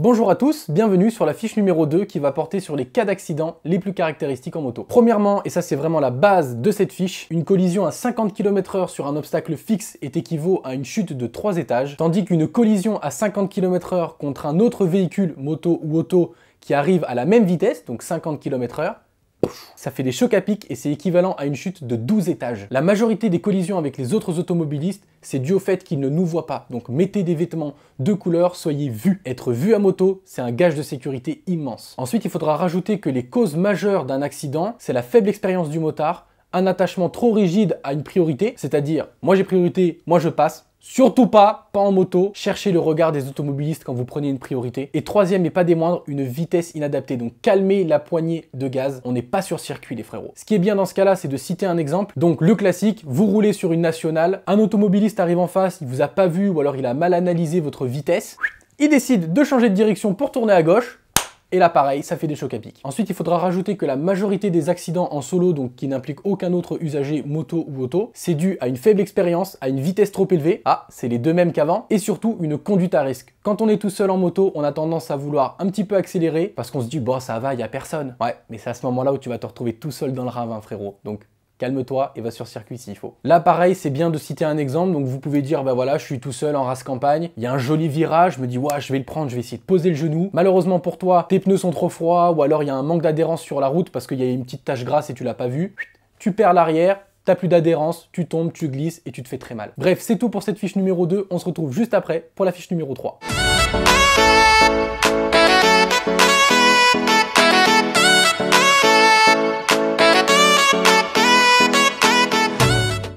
Bonjour à tous, bienvenue sur la fiche numéro 2 qui va porter sur les cas d'accident les plus caractéristiques en moto. Premièrement, et ça c'est vraiment la base de cette fiche, une collision à 50 km h sur un obstacle fixe est équivaut à une chute de 3 étages, tandis qu'une collision à 50 km h contre un autre véhicule, moto ou auto, qui arrive à la même vitesse, donc 50 km h ça fait des chocs à pic et c'est équivalent à une chute de 12 étages. La majorité des collisions avec les autres automobilistes, c'est dû au fait qu'ils ne nous voient pas. Donc mettez des vêtements de couleur, soyez vus. Être vu à moto, c'est un gage de sécurité immense. Ensuite, il faudra rajouter que les causes majeures d'un accident, c'est la faible expérience du motard, un attachement trop rigide à une priorité, c'est-à-dire moi j'ai priorité, moi je passe, Surtout pas, pas en moto, cherchez le regard des automobilistes quand vous prenez une priorité. Et troisième, mais pas des moindres, une vitesse inadaptée. Donc calmez la poignée de gaz, on n'est pas sur circuit les frérots. Ce qui est bien dans ce cas-là, c'est de citer un exemple. Donc le classique, vous roulez sur une nationale, un automobiliste arrive en face, il vous a pas vu ou alors il a mal analysé votre vitesse. Il décide de changer de direction pour tourner à gauche, et là, pareil, ça fait des chocs à pic. Ensuite, il faudra rajouter que la majorité des accidents en solo, donc qui n'impliquent aucun autre usager moto ou auto, c'est dû à une faible expérience, à une vitesse trop élevée, ah, c'est les deux mêmes qu'avant, et surtout une conduite à risque. Quand on est tout seul en moto, on a tendance à vouloir un petit peu accélérer parce qu'on se dit, bon, ça va, il y a personne. Ouais, mais c'est à ce moment-là où tu vas te retrouver tout seul dans le ravin, frérot. Donc, calme-toi et va sur circuit s'il faut. Là, pareil, c'est bien de citer un exemple. Donc, vous pouvez dire, bah voilà, je suis tout seul en race campagne. Il y a un joli virage. Je me dis, ouais, je vais le prendre. Je vais essayer de poser le genou. Malheureusement pour toi, tes pneus sont trop froids ou alors il y a un manque d'adhérence sur la route parce qu'il y a une petite tache grasse et tu l'as pas vu. Tu perds l'arrière. T'as plus d'adhérence, tu tombes, tu glisses et tu te fais très mal. Bref, c'est tout pour cette fiche numéro 2. On se retrouve juste après pour la fiche numéro 3.